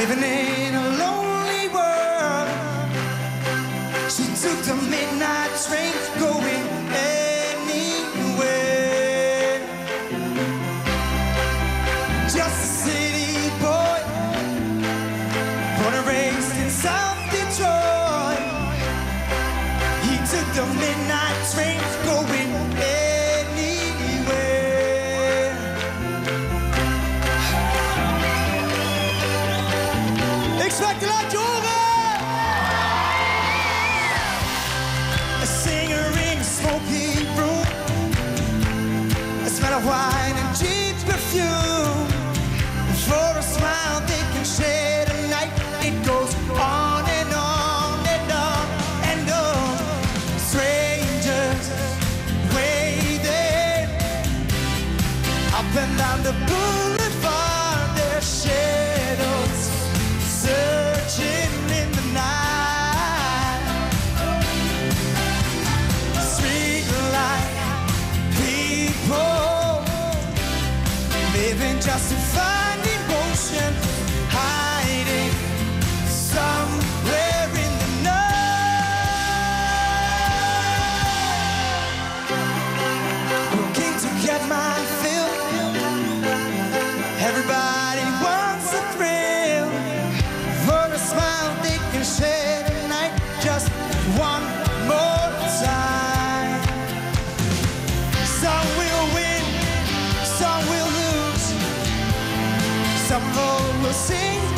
living in a lonely world. She took the midnight train going and down the boulevard. Their shadows searching in the night. People living just to find emotion, hiding will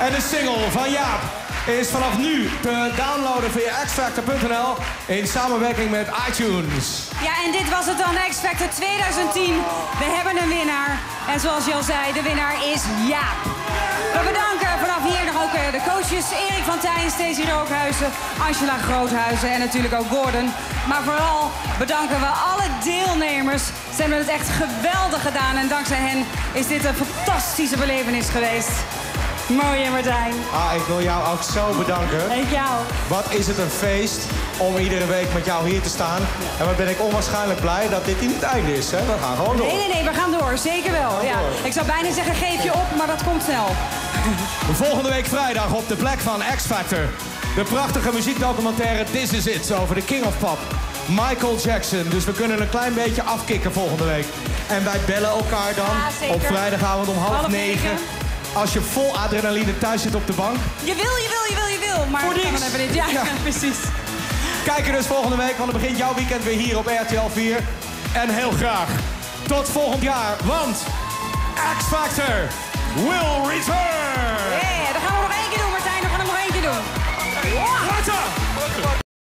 En de single van Jaap is vanaf nu te downloaden via xfactor.nl in samenwerking met iTunes. Ja, en dit was het dan, X Factor 2010. We hebben een winnaar. En zoals je al zei, de winnaar is Jaap. We bedanken vanaf hier nog ook eh, de coaches Erik van Tijn, Stacey Rookhuizen, Angela Groothuizen en natuurlijk ook Gordon. Maar vooral bedanken we alle deelnemers. Ze hebben het echt geweldig gedaan en dankzij hen is dit een fantastische belevenis geweest. Mooi Martijn. Ah, ik wil jou ook zo bedanken. En jou. Wat is het een feest om iedere week met jou hier te staan. En wat ben ik onwaarschijnlijk blij dat dit niet het einde is. Hè? We gaan gewoon door. Nee, nee, nee, we gaan door. Zeker wel. Ja. Ik zou bijna zeggen, geef je op, maar dat komt snel. Volgende week vrijdag op de plek van X Factor. De prachtige muziekdocumentaire This Is It over de King of Pop. Michael Jackson. Dus we kunnen een klein beetje afkicken volgende week. En wij bellen elkaar dan Ja, op vrijdagavond om half, Half negen. negen. Als je vol adrenaline thuis zit op de bank. Je wil, je wil, je wil, je wil. Maar Voor niks. even niet. Ja, Ja. precies. Kijk er dus volgende week, want dan begint jouw weekend weer hier op RTL 4. En heel graag tot volgend jaar, want X Factor will return!